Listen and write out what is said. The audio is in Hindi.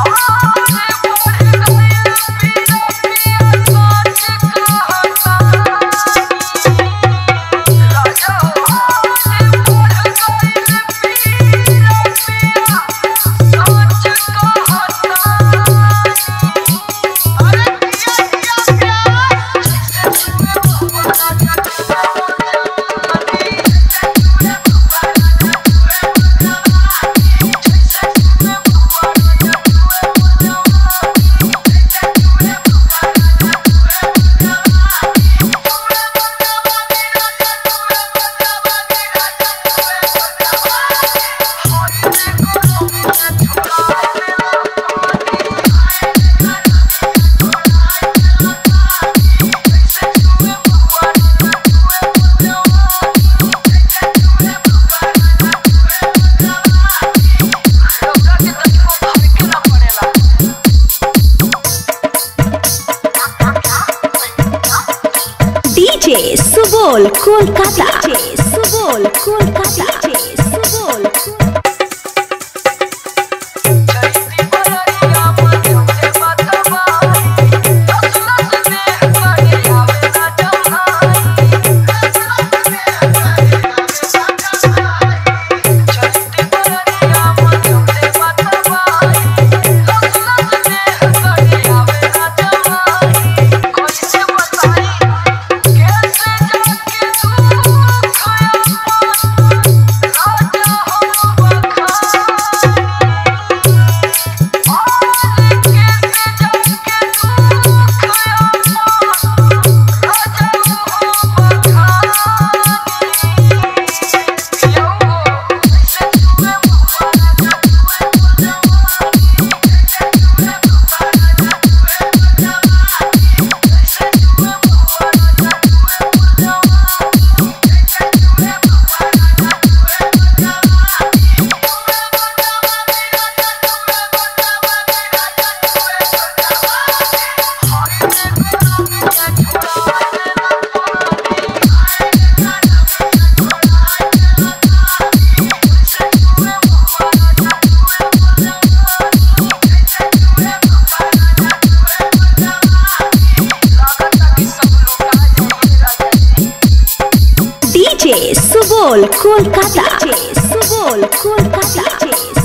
Oh, सुबोल कोलकाता। डीजे सुबोल कोलकाता। सुबोल कोलकाता सुबोल कोलकाता